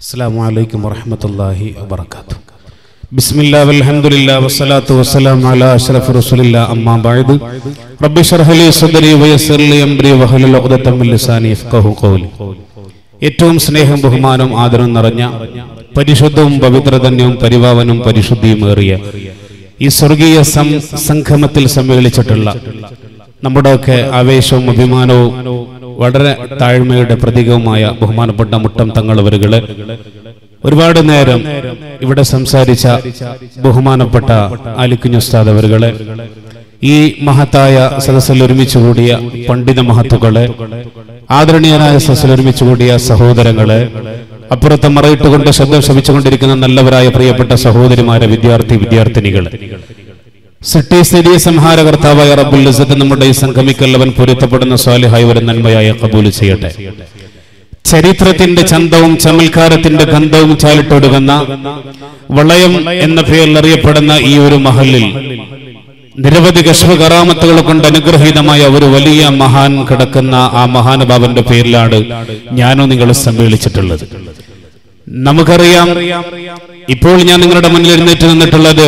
അസ്സാം വലൈക്കും വറഹമത്തല്ലാഹി വാത്തു ബിസ്മില്ലാ അൽഹംദുലില്ലാ വസ്സലാത്തു വസ്സലാമു അലാ അഷ്റഫി റസൂലില്ലാ അമ്മാ ബഅദ്. റബ്ബി ശർഹ് ലി സദ്രി വയസ്സിർ ലി അംരി വഹ്ലുൽ ഉഖ്ദത മിൻ ലിസാനി യഫ്ഖഹു ഖൗലി. ഏറ്റവും സ്നേഹം ബഹുമാനവും ആദരവും നിറഞ്ഞ പരിശുദ്ധവും പവിത്രതന്യവും പരിഭാവനവും പരിശുദ്ധിയുമേറിയ ഈ സ്വർഗീയ സംഗമത്തിൽ സമ്മേളിച്ചിട്ടുള്ള നമ്മുടെയൊക്കെ ആവേശവും അഭിമാനവും വളരെ താഴ്മയുടെ പ്രതീകവുമായ ബഹുമാനപ്പെട്ട മുട്ടം തങ്ങളവരുകൾ ഒരുപാട് നേരം ഇവിടെ സംസാരിച്ച ബഹുമാനപ്പെട്ട അലിക്കുഞ്ഞുസ്താദ് അവരുകളെ ഈ മഹത്തായ സദസ്സിൽ ഒരുമിച്ച് കൂടിയ പണ്ഡിത മഹത്തുക്കളെ ആദരണീയനായ സദസ്സിൽ ഒരുമിച്ച് കൂടിയ സഹോദരങ്ങളെ അപ്പുറത്ത് മറയിട്ടുകൊണ്ട് ശബ്ദം ശ്രമിച്ചുകൊണ്ടിരിക്കുന്ന നല്ലവരായ പ്രിയപ്പെട്ട സഹോദരിമാരെ വിദ്യാർത്ഥി വിദ്യാർത്ഥിനികളെ. സിട്ടി സംഹാര സംഹാരകർത്താവായ റബ്ബുൽ ഇസ്സത്ത് നമ്മുടെ ഈ സംഗമിക്കല്ലവൻ പൊരുത്തപ്പെടുന്ന സ്വാലിഹായി ഒരു നന്മയായ കബൂൽ ചെയ്യട്ടെ. ചരിത്രത്തിന്റെ ചന്തവും ചമൽക്കാരത്തിന്റെ ഗന്ധവും ചാലിട്ടൊടുകുന്ന വളയം എന്ന പേരിൽ അറിയപ്പെടുന്ന ഈ ഒരു മഹലിൽ നിരവധി കശ്മ കറാമത്തുകൾ കൊണ്ട് അനുഗ്രഹീതമായ ഒരു വലിയ മഹാൻ കിടക്കുന്ന ആ മഹാനുഭാവന്റെ പേരിലാണ് ഞാനും നിങ്ങൾ സമ്മേളിച്ചിട്ടുള്ളത്. നമുക്കറിയാം. ഇപ്പോൾ ഞാൻ നിങ്ങളുടെ മുന്നിൽ എഴുന്നേറ്റ് നിന്നിട്ടുള്ളത്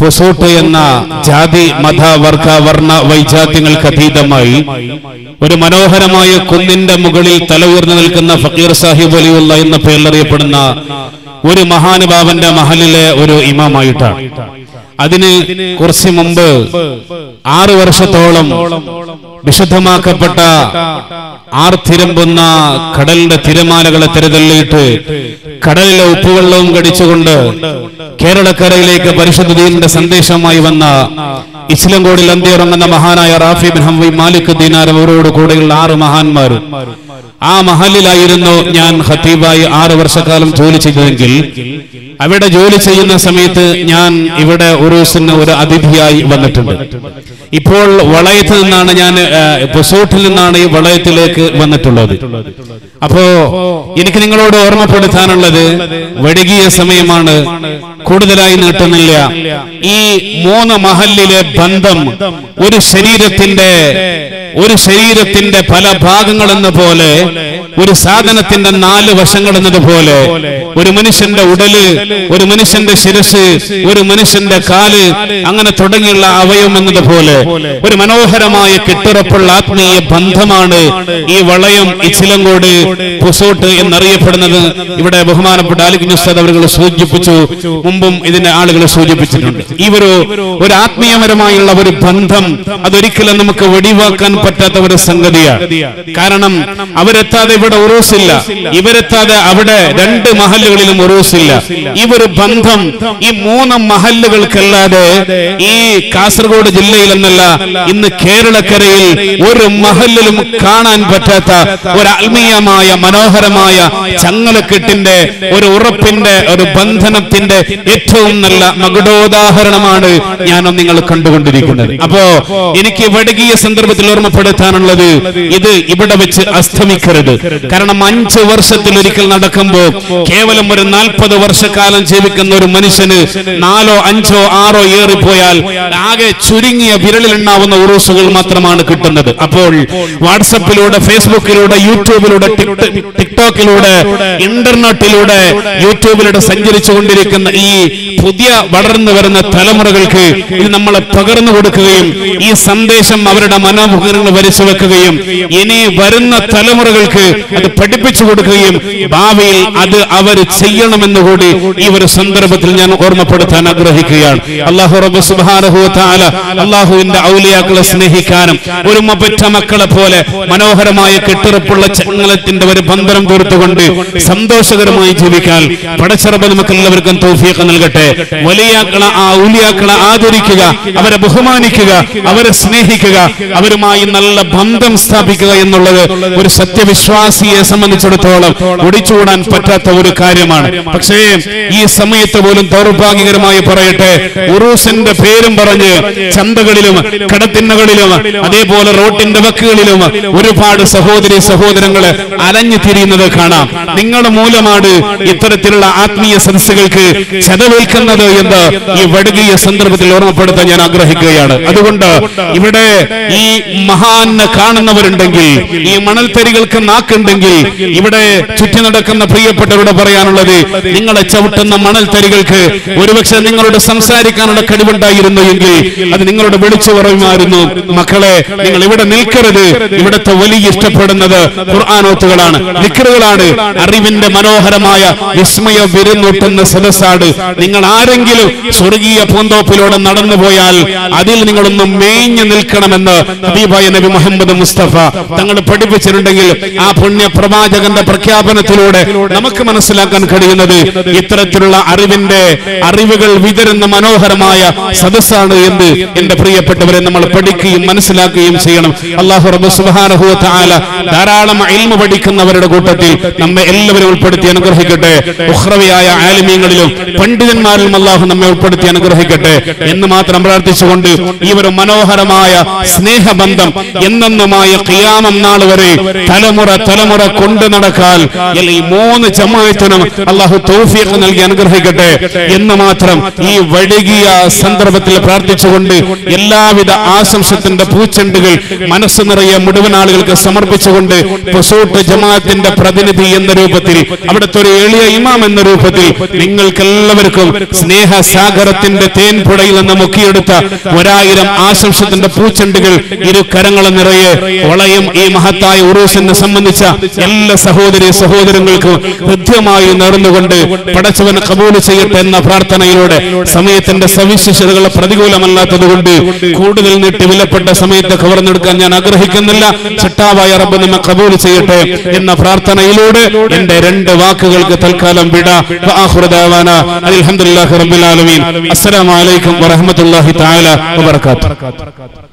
പൊസോട്ട് എന്ന ജാതി മത വർഗ വർണ വൈജാത്യങ്ങൾക്ക് അതീതമായി ഒരു മനോഹരമായ കുന്നിന്റെ മുകളിൽ തല ഉയർന്നു നിൽക്കുന്ന ഫക്കീർ സാഹിബ് അലിയുള്ള എന്ന പേരിലറിയപ്പെടുന്ന ഒരു മഹാനുഭാവന്റെ മഹലിലെ ഒരു ഇമാമായിട്ടാണ്. അതിന് കുറച്ച് മുമ്പ് ആറു വർഷത്തോളം വിശുദ്ധമാക്കപ്പെട്ട ആർത്തിരമ്പുന്ന കടലിന്റെ തിരമാലകളെ തിരതള്ളിയിട്ട് കടലിലെ ഉപ്പുവെള്ളവും കടിച്ചുകൊണ്ട് കേരളക്കരയിലേക്ക് പരിശുദ്ധ ദീനിന്റെ സന്ദേശമായി വന്ന ഇസ്ലംകോടിൽ അന്തിയിറങ്ങുന്ന മഹാനായ റാഫി ബിൻ ഹംവി മാലിക് ദീനാർ അവരോട് കൂടെയുള്ള ആറ് മഹാന്മാരും ആ മഹലിലായിരുന്നു ഞാൻ ഹത്തീബായി ആറ് വർഷക്കാലം ജോലി ചെയ്തതെങ്കിൽ അവിടെ ജോലി ചെയ്യുന്ന സമയത്ത് ഞാൻ ഇവിടെ ഉറൂസിന് ഒരു അതിഥിയായി വന്നിട്ടുണ്ട്. ഇപ്പോൾ വളയത്ത് നിന്നാണ് ഞാൻ പൊസോട്ടിൽ നിന്നാണ് ഈ വളയത്തിലേക്ക് വന്നിട്ടുള്ളത്. അപ്പോ എനിക്ക് നിങ്ങളോട് ഓർമ്മപ്പെടുത്താനുള്ളത് വൈകിയ സമയമാണ്. കൂടുതലായി നീട്ടുന്നില്ല. ഈ മൂന്ന് മഹലിലെ ബന്ധം ഒരു ശരീരത്തിന്റെ ഒരു ശരീരത്തിന്റെ പല ഭാഗങ്ങൾ എന്ന പോലെ ഒരു സാധനത്തിന്റെ നാല് വശങ്ങൾ എന്നതുപോലെ ഒരു മനുഷ്യന്റെ ഉടൽ ഒരു മനുഷ്യന്റെ ശിരസ് ഒരു മനുഷ്യന്റെ കാൽ അങ്ങനെ തുടങ്ങിയുള്ള അവയം എന്നതുപോലെ ഒരു മനോഹരമായ കെട്ടുറപ്പുള്ള ആത്മീയ ബന്ധമാണ് ഈ വളയം ഇച്ചിലങ്കോട് പുസോട്ട് എന്നറിയപ്പെടുന്നത്. ഇവിടെ ബഹുമാനപ്പെട്ട ആലിക്കുഞ്ഞുസ്താദ് അവർ സൂചിപ്പിച്ചു മുമ്പും ഇതിന്റെ ആളുകൾ സൂചിപ്പിച്ചിട്ടുണ്ട്. ഒരു ഒരു ആത്മീയപരമായുള്ള ഒരു ബന്ധം അതൊരിക്കലും നമുക്ക് വെടിവാക്കാൻ പറ്റാത്ത ഒരു സംഗതിയാണ് കാരണം അവരെത്താതെ ഇവിടെ ഉറൂസില്ല. ഇവരെത്താതെ അവിടെ രണ്ട് മഹല്ലുകളിലും ഉറൂസില്ല. ഈ ഒരു ബന്ധം ഈ മൂന്ന് മഹല്ലുകൾക്കല്ലാതെ ഈ കാസർഗോഡ് ജില്ലയിൽ എന്നല്ല ഇന്ന് കേരളക്കരയിൽ ഒരു മഹല്ലിലും കാണാൻ പറ്റാത്ത ഒരു ആത്മീയമായ മനോഹരമായ ചങ്ങലക്കെട്ടിന്റെ ഒരു ഉറപ്പിന്റെ ഒരു ബന്ധനത്തിന്റെ ഏറ്റവും നല്ല മകുടോദാഹരണമാണ് ഞാനും നിങ്ങൾ കണ്ടുകൊണ്ടിരിക്കുന്നത്. അപ്പോ എനിക്ക് വടകീയ സന്ദർഭത്തിൽ ഓർമ്മപ്പെടുത്താനുള്ളത് ഇത് ഇവിടെ വെച്ച് അസ്തമിക്കരുത്. കാരണം അഞ്ച് വർഷത്തിൽ ഒരിക്കൽ നടക്കുമ്പോൾ കേവലം ഒരു നാൽപ്പത് വർഷക്കാലം ജീവിക്കുന്ന ഒരു മനുഷ്യന് നാലോ അഞ്ചോ ആറോ ഏറിപ്പോയാൽ ആകെ ചുരുങ്ങിയ വിരലിലുണ്ടാവുന്ന ഉറൂസുകൾ മാത്രമാണ് കിട്ടുന്നത്. അപ്പോൾ വാട്സപ്പിലൂടെ ഫേസ്ബുക്കിലൂടെ യൂട്യൂബിലൂടെ ടിക്ട- ടിക്ടോക്കിലൂടെ ഇന്റർനെറ്റിലൂടെ യൂട്യൂബിലൂടെ സഞ്ചരിച്ചു കൊണ്ടിരിക്കുന്ന ഈ പുതിയ വളർന്നു വരുന്ന തലമുറകൾക്ക് ഇത് നമ്മളെ പകർന്നു കൊടുക്കുകയും ഈ സന്ദേശം അവരുടെ മനോമുഖങ്ങൾ വരച്ചു വെക്കുകയും ഇനി വരുന്ന തലമുറകൾക്ക് അത് പഠിപ്പിച്ചു കൊടുക്കുകയും ഭാവിയിൽ അത് അവർ ചെയ്യണമെന്ന് കൂടി ഈ ഒരു സന്ദർഭത്തിൽ ഞാൻ ഓർമ്മപ്പെടുത്താൻ ആഗ്രഹിക്കുകയാണ്. അള്ളാഹു റബ്ബ് സുബ്ഹാനഹു അള്ളാഹുവിന്റെ ഔലിയാക്കളെ സ്നേഹിക്കാനും ഒരു മപ്പറ്റ മക്കളെ പോലെ മനോഹരമായ കെട്ടുറപ്പുള്ള ചങ്ങലത്തിന്റെ ഒരു ബന്ധനം തീർത്തുകൊണ്ട് സന്തോഷകരമായി ജീവിക്കാൻ പടച്ചറബ് നമുക്ക് എല്ലാവർക്കും തൗഫീഖ് നൽകട്ടെ. വലിയാക്കളെ ആ ഔലിയാക്കളെ ആദരിക്കുക അവരെ ബഹുമാനിക്കുക അവരെ സ്നേഹിക്കുക അവരുമായി നല്ല ബന്ധം സ്ഥാപിക്കുക എന്നുള്ളത് ഒരു സത്യവിശ്വാസിയെ സംബന്ധിച്ചിടത്തോളം ഒടിച്ചുകൂടാൻ പറ്റാത്ത ഒരു കാര്യമാണ്. പക്ഷേ ഈ സമയത്ത് പോലും ദൗർഭാഗ്യകരമായി പറയട്ടെ ഉറൂസിന്റെ പേരും പറഞ്ഞ് ചന്തകളിലും കടത്തിന്നകളിലും അതേപോലെ റോട്ടിന്റെ വക്കുകളിലും ഒരുപാട് സഹോദരി സഹോദരങ്ങൾ അലഞ്ഞു തിരിയുന്നത് കാണാം. നിങ്ങൾ മൂലമാണ് ഇത്തരത്തിലുള്ള ആത്മീയ സദസ്സുകൾക്ക് ചെലവേൽക്കുന്നത് എന്ന് ഈ വടുകിയ സന്ദർഭത്തിൽ ഓർമ്മപ്പെടുത്താൻ ഞാൻ ആഗ്രഹിക്കുകയാണ്. അതുകൊണ്ട് ഇവിടെ ഈ മഹാനെ കാണുന്നവരുണ്ടെങ്കിൽ ഈ മണൽത്തരികൾക്ക് നാക്കുണ്ടെങ്കിൽ ഇവിടെ ചുറ്റി നടക്കുന്ന പ്രിയപ്പെട്ടവരോട് പറയാനുള്ളത് നിങ്ങളെ ചവിട്ടുന്ന മണൽത്തരികൾക്ക് ഒരുപക്ഷെ നിങ്ങളോട് സംസാരിക്കാനുള്ള കഴിവുണ്ടായിരുന്നു എങ്കിൽ അത് നിങ്ങളോട് വിളിച്ചു പറയുമായിരുന്നു മക്കളെ നിങ്ങൾ ഇവിടെ നിൽക്കരുത്. ഇവിടുത്തെ വലിയ ഇഷ്ടപ്പെടുന്നത് ഖുർആാനോത്തുകളാണ് നിക്കറുകളാണ് അറിവിന്റെ മനോഹരമായ വിസ്മയ വിരുന്നൂട്ടുന്ന സദസ്സാണ്. നിങ്ങൾ ആരെങ്കിലും സ്വർഗീയ പൂന്തോപ്പിലൂടെ നടന്നു പോയാൽ അതിൽ നിങ്ങളൊന്നും മേഞ്ഞു നിൽക്കണമെന്ന് ഹബീബായ നബി മുഹമ്മദ് മുസ്തഫ തങ്ങൾ പഠിപ്പിച്ചിട്ടുണ്ടെങ്കിൽ ആ പുണ്യ പ്രവാചകന്റെ പ്രഖ്യാപനത്തിലൂടെ നമുക്ക് മനസ്സിലാക്കാൻ കഴിയുന്നത് ഇത്തരത്തിലുള്ള അറിവിന്റെ അറിവുകൾ വിതരുന്ന മനോഹരമായ സദസ്സാണ് എന്ന് എന്റെ പ്രിയപ്പെട്ടവരെ നമ്മൾ പഠിക്കുകയും മനസ്സിലാക്കുകയും ചെയ്യണം. അള്ളാഹു റബ്ബ് സുബ്ഹാനഹു തആല ധാരാളം ഇൽമ പഠിക്കുന്നവരുടെ കൂട്ടത്തിൽ നമ്മെ എല്ലാവരും ഉൾപ്പെടുത്തി അനുഗ്രഹിക്കട്ടെ. ഉഖ്റവിയായ ആലിമീങ്ങളിലും പണ്ഡിതന്മാരിലും അള്ളാഹു നമ്മെ ഉൾപ്പെടുത്തി അനുഗ്രഹിക്കട്ടെ. എന്ന് മാത്രം പ്രാർത്ഥിച്ചുകൊണ്ട് ഈ ഒരു മനോഹരമായ സ്നേഹബന്ധം എന്നെന്നുമായ കിയാമം നാൾ വരെ തലമുറ തലമുറ കൊണ്ട് നടക്കാൻ ഈ മൂന്ന് ജമായത്തിനും അള്ളാഹു തൗഫീഖ് നൽകി അനുഗ്രഹിക്കട്ടെ എന്ന് മാത്രം ഈ വഴുകിയ സന്ദർഭത്തിൽ പ്രാർത്ഥിച്ചുകൊണ്ട് എല്ലാവിധ ആശംസത്തിന്റെ പൂച്ചെണ്ടുകൾ മനസ്സ് നിറയെ മുഴുവൻ ആളുകൾക്ക് സമർപ്പിച്ചുകൊണ്ട് പൊസൂട്ട് ജമാഅത്തിന്റെ പ്രതിനിധി എന്ന രൂപത്തിൽ അവിടുത്തെ ഒരു എളിയ ഇമാം എന്ന രൂപത്തിൽ നിങ്ങൾക്ക് എല്ലാവർക്കും സ്നേഹ സാഗരത്തിന്റെ തേൻപുടയിൽ നിന്ന് മുക്കിയെടുത്ത ഒരായിരം ആശംസത്തിന്റെ പൂച്ചെണ്ടുകൾ ഇരു കരങ്ങളും നിറയെ വളയും ഈ മഹത്തായ ഉറൂസിനെ സംബന്ധിച്ച എല്ലാ സഹോദരി സഹോദരങ്ങൾക്കും ഹൃദ്യമായി നേർന്നുകൊണ്ട് പടച്ചവൻ കബൂൽ ചെയ്യട്ടെ എന്ന പ്രാർത്ഥനയിലൂടെ സമയത്തിന്റെ സവിശേഷതകൾ പ്രതികൂലമല്ലാത്തതുകൊണ്ട് കൂടുതൽ നീട്ടി വിലപ്പെട്ട സമയത്ത് കവർന്നെടുക്കാൻ ഞാൻ ആഗ്രഹിക്കുന്നില്ല. ചിട്ടാവായ റബ്ബ് നമ്മെ കബൂൽ ചെയ്യട്ടെ എന്ന പ്രാർത്ഥനയിലൂടെ എന്റെ രണ്ട് വാക്കുകൾക്ക് തൽക്കാലം വിട. ആലമീൻ. അസ്സലാമു അലൈക്കും വറഹ്മത്തുള്ളാഹി തആല വബറകാതുഹു.